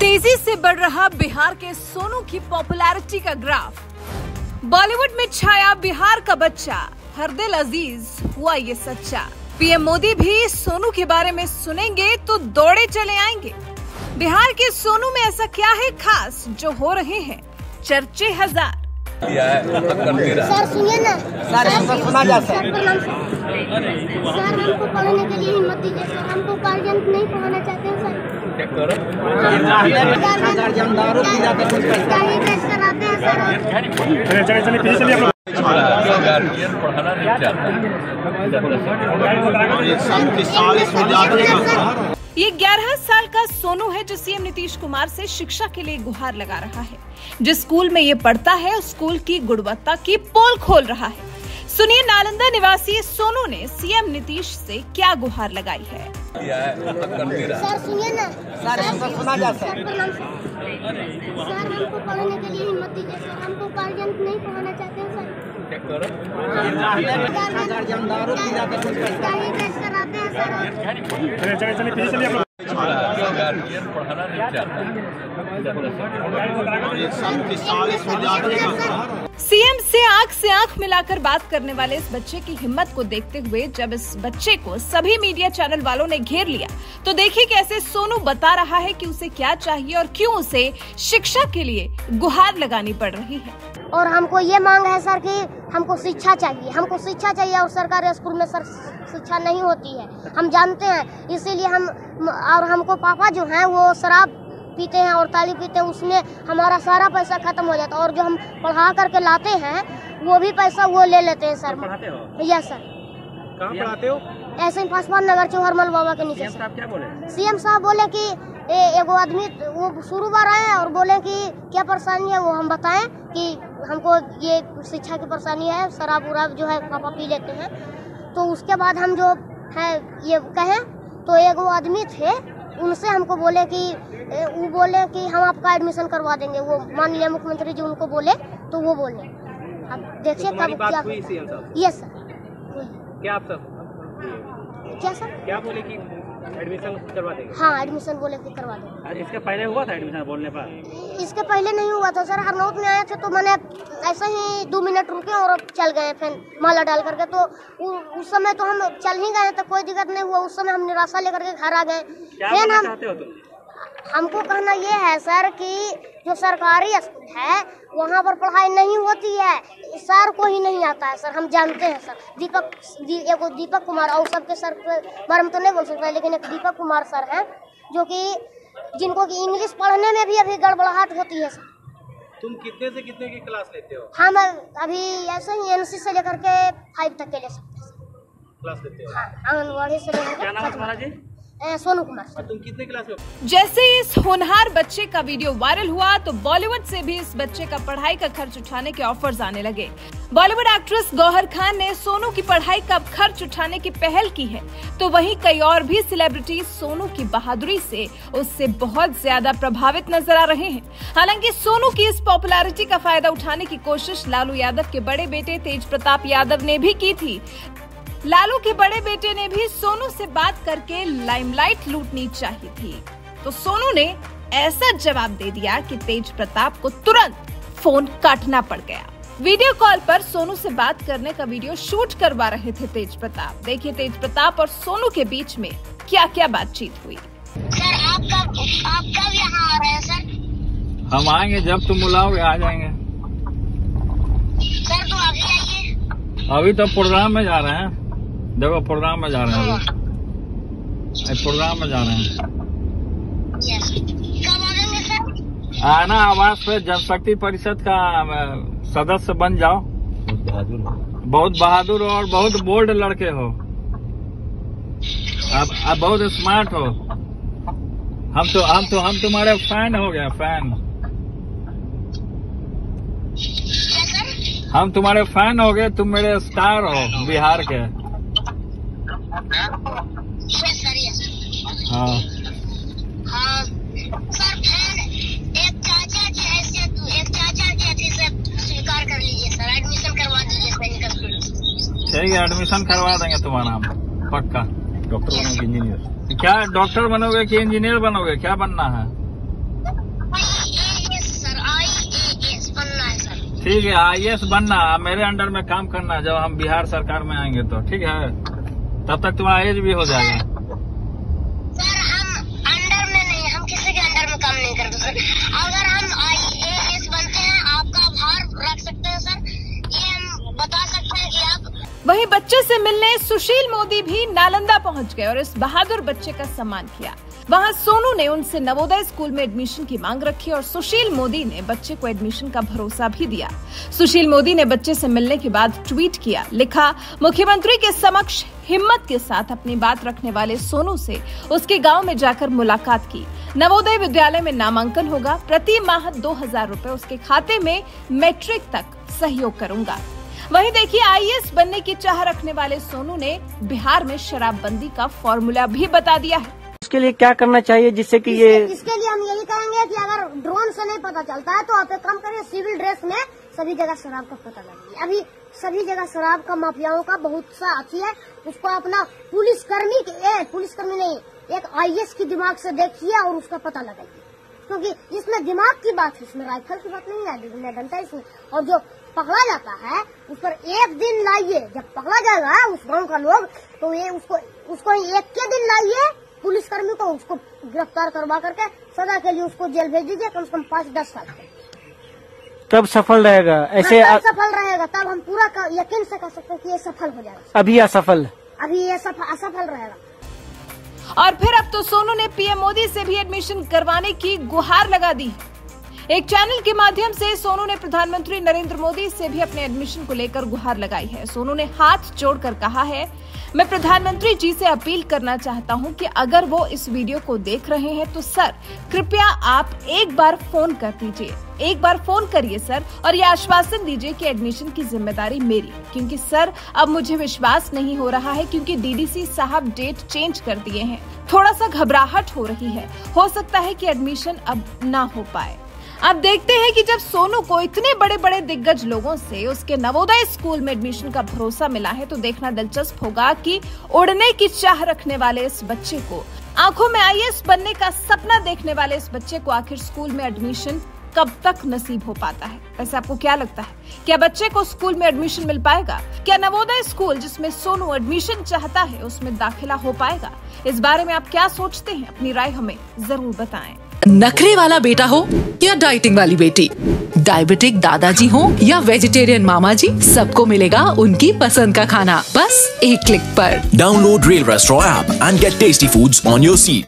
तेज़ी से बढ़ रहा बिहार के सोनू की पॉपुलैरिटी का ग्राफ। बॉलीवुड में छाया बिहार का बच्चा हरदिल अज़ीज़ हुआ ये सच्चा। पीएम मोदी भी सोनू के बारे में सुनेंगे तो दौड़े चले आएँगे। बिहार के सोनू में ऐसा क्या है खास जो हो रहे हैं? चर्चे हज़ार। सर सुनिए ना। सर सुना जा सर सर प्रणाम सर सर हमको पढ़ने के लिए हिम्मत दीजिए। सर हमको गार्जियन नहीं पढ़ाना चाहते। हैं सर चेक करो। ये ग्यारह साल का सोनू है, जो सीएम नीतीश कुमार से शिक्षा के लिए गुहार लगा रहा है। जिस स्कूल में ये पढ़ता है, उस स्कूल की गुणवत्ता की पोल खोल रहा है। सुनिए नालंदा निवासी सोनू ने सीएम नीतीश से क्या गुहार लगाई है। दिया है अब करते रहा सर सुनिए ना सर सुना जा सर सर सर सर हमको पढ़ने के लिए हिम्मत दीजिए सर हमको गार्जियन नहीं पढ़ाना चाहते हैं सर चेक करो गार्जियन दारू पी जाते गाड़ी टेस्ट कराते हैं सर नहीं चाहता सीएम से आँख से आँख मिलाकर बात करने वाले इस बच्चे की हिम्मत को देखते हुए जब इस बच्चे को सभी मीडिया चैनल वालों ने घेर लिया तो देखिए कैसे सोनू बता रहा है कि उसे क्या चाहिए और क्यों उसे शिक्षा के लिए गुहार लगानी पड़ रही है। और हमको ये मांग है सर कि हमको शिक्षा चाहिए। हमको शिक्षा चाहिए और सरकारी स्कूल में सर शिक्षा नहीं होती है। हम जानते हैं इसीलिए हम और हमको पापा जो हैं वो शराब पीते हैं और ताली पीते हैं उसमें हमारा सारा पैसा खत्म हो जाता है। और जो हम पढ़ा करके लाते हैं वो भी पैसा वो ले लेते हैं सर। पढ़ाते यस सर। कहाँ पढ़ाते हो? ऐसे ही पासवान नगर चौहरमल बाबा के नीचे सीएम साहब क्या बोले? सीएम साहब बोले कि एगो आदमी वो शुरू बार आए और बोले कि क्या परेशानी है वो हम बताएँ कि हमको ये शिक्षा की परेशानी है शराब उराब जो है पापा पी लेते हैं। तो उसके बाद हम जो है ये कहें तो एगो आदमी थे उनसे हमको बोले कि वो बोले कि हम आपका एडमिशन करवा देंगे। वो माननीय मुख्यमंत्री जी उनको बोले तो वो बोले। अब देखिए कब क्या यस सर क्या आप सब? क्या सर क्या बोले कि एडमिशन करवा देंगे? हाँ एडमिशन बोले करवा देंगे। इसके पहले हुआ था एडमिशन बोलने पर? इसके पहले नहीं हुआ था सर हरनौत में आए थे तो मैंने ऐसे ही दो मिनट रुके और चल गए फिर माला डाल करके। तो उ, उस समय तो हम चल ही गए तो कोई दिक्कत नहीं हुआ। उस समय हम निराशा लेकर के घर आ गए। फिर हम हो हमको कहना ये है सर कि जो सरकारी स्कूल है वहाँ पर पढ़ाई नहीं होती है। सर को ही नहीं आता है सर हम जानते हैं सर। दीपक दी, एगो दीपक कुमार और सबके सर के बारे में तो नहीं बोल सकते लेकिन एक दीपक कुमार सर हैं जो कि जिनको कि इंग्लिश पढ़ने में भी अभी गड़बड़ाहट होती है सर। तुम कितने से कितने की क्लास लेते हो? हम अभी ऐसे ही एनसी से लेकर के फाइव तक के ले सकते हैं क्लास लेते हो? हाँ आंगनबाड़ी से क्या नाम है लेकर तुम्हारा जी? सोनू कुमार। तुम कितने क्लास में जैसे ही इस होनहार बच्चे का वीडियो वायरल हुआ तो बॉलीवुड से भी इस बच्चे का पढ़ाई का खर्च उठाने के ऑफर्स आने लगे। बॉलीवुड एक्ट्रेस गौहर खान ने सोनू की पढ़ाई का खर्च उठाने की पहल की है तो वहीं कई और भी सेलिब्रिटी सोनू की बहादुरी से उससे बहुत ज़्यादा प्रभावित नज़र आ रहे हैं। हालाँकि सोनू की इस पॉपुलैरिटी का फ़ायदा उठाने की कोशिश लालू यादव के बड़े बेटे तेज प्रताप यादव ने भी की थी। लालू के बड़े बेटे ने भी सोनू से बात करके लाइमलाइट लूटनी चाहिए थी। तो सोनू ने ऐसा जवाब दे दिया कि तेज प्रताप को तुरंत फ़ोन काटना पड़ गया। वीडियो कॉल पर सोनू से बात करने का वीडियो शूट करवा रहे थे तेज प्रताप। देखिए तेज प्रताप और सोनू के बीच में क्या क्या बातचीत हुई। सर आप कब आप कब यहाँ आ रहे हैं सर? हम आएँगे जब तुम बुलाओगे आ जाएँगे। सर तो अभी आइए। अभी तो प्रोग्राम में जा रहे हैं। देखो प्रोग्राम में जा रहे हैं। अभी अभी प्रोग्राम में जा रहे हैं। आना आवास पे जनशक्ति परिषद का सदस्य बन जाओ। बहुत बहादुर हो और बहुत बोल्ड लड़के हो। आप आप बहुत स्मार्ट हो। हम तो हम तो हम तुम्हारे फ़ैन हो गए फ़ैन हम तुम्हारे फ़ैन हो गए तुम मेरे स्टार हो बिहार के। हाँ। चाचा स्वीकार कर लीजिए एडमिशन करवा देंगे तुम्हारा हम पक्का। डॉक्टर बनोगे इंजीनियर क्या डॉक्टर बनोगे कि इंजीनियर बनोगे? क्या बनना है? ठीक है आई एस बनना। मेरे अंडर में काम करना जब हम बिहार सरकार में आएँगे तो। ठीक है? तब तक तुम्हारा एज भी हो जाएगा। सर हम अंडर में नहीं हम किसी के अंडर में काम नहीं करते सर। अगर हम एज बनते हैं आपका आभार रख सकते हैं सर। ये हम बता सकते हैं कि आप वहीं बच्चे से मिलने सुशील मोदी भी नालंदा पहुँच गए और इस बहादुर बच्चे का सम्मान किया। वहाँ सोनू ने उनसे नवोदय स्कूल में एडमिशन की मांग रखी और सुशील मोदी ने बच्चे को एडमिशन का भरोसा भी दिया। सुशील मोदी ने बच्चे से मिलने के बाद ट्वीट किया, लिखा, मुख्यमंत्री के समक्ष हिम्मत के साथ अपनी बात रखने वाले सोनू से उसके गाँव में जाकर मुलाकात की। नवोदय विद्यालय में नामांकन होगा। प्रति माह दो हज़ार रूपए उसके खाते में मैट्रिक तक सहयोग करूँगा। वहीं देखिए आईएएस बनने की चाह रखने वाले सोनू ने बिहार में शराबबंदी का फॉर्मूला भी बता दिया है। इसके लिए क्या करना चाहिए जिससे कि ये इसके, लिए हम यही कहेंगे कि अगर ड्रोन से नहीं पता चलता है तो आप एक काम करिए। सिविल ड्रेस में सभी जगह शराब का पता लगाइए अभी सभी जगह शराब का माफियाओं का बहुत सा अथी है। उसको अपना पुलिस कर्मी के ए, पुलिस कर्मी नहीं एक आईएएस की दिमाग से देखिए और उसका पता लगाइए। क्योंकि इसमें दिमाग की बात है इसमें राइफल की बात नहीं है डंडा इसमें। और जो पकड़ा जाता है उस पर एक दिन लाइए। जब पकड़ा जाएगा उस गाँव का लोग तो ये उसको उसको एक के दिन लाइए। पुलिसकर्मी को उसको गिरफ़्तार करवा करके सजा के लिए उसको जेल भेज दीजिए कम से कम पाँच दस साल तब सफल रहेगा। ऐसे तब आ, सफल रहेगा तब हम पूरा कर, यकीन से कह सकते हैं कि ये सफल हो जाएगा। अभी असफल। अभी ये सफल असफल रहेगा। और फिर अब तो सोनू ने पीएम मोदी से भी एडमिशन करवाने की गुहार लगा दी। एक चैनल के माध्यम से सोनू ने प्रधानमंत्री नरेंद्र मोदी से भी अपने एडमिशन को लेकर गुहार लगाई है। सोनू ने हाथ जोड़कर कहा है, मैं प्रधानमंत्री जी से अपील करना चाहता हूँ कि अगर वो इस वीडियो को देख रहे हैं तो सर, कृपया आप एक बार फ़ोन कर दीजिए। एक बार फ़ोन करिए सर और ये आश्वासन दीजिए कि एडमिशन की ज़िम्मेदारी मेरी, क्योंकि सर, अब मुझे विश्वास नहीं हो रहा है क्योंकि डीडीसी साहब डेट चेंज कर दिए हैं। थोड़ा सा घबराहट हो रही है। हो सकता है कि एडमिशन अब ना हो पाए। अब देखते हैं कि जब सोनू को इतने बड़े बड़े दिग्गज लोगों से उसके नवोदय स्कूल में एडमिशन का भरोसा मिला है तो देखना दिलचस्प होगा कि उड़ने की चाह रखने वाले इस बच्चे को, आँखों में आईएएस बनने का सपना देखने वाले इस बच्चे को आखिर स्कूल में एडमिशन कब तक नसीब हो पाता है? वैसे आपको क्या लगता है? क्या बच्चे को स्कूल में एडमिशन मिल पाएगा? क्या नवोदय स्कूल, जिसमें सोनू एडमिशन चाहता है, उसमें दाखिला हो पाएगा? इस बारे में आप क्या सोचते हैं? अपनी राय हमें ज़रूर बताएँ। नखरे वाला बेटा हो या डाइटिंग वाली बेटी? डायबिटिक दादाजी हो या वेजिटेरियन मामा जी सबको मिलेगा उनकी पसंद का खाना। बस एक क्लिक पर। Download rail restaurant and get tasty foods on your seat.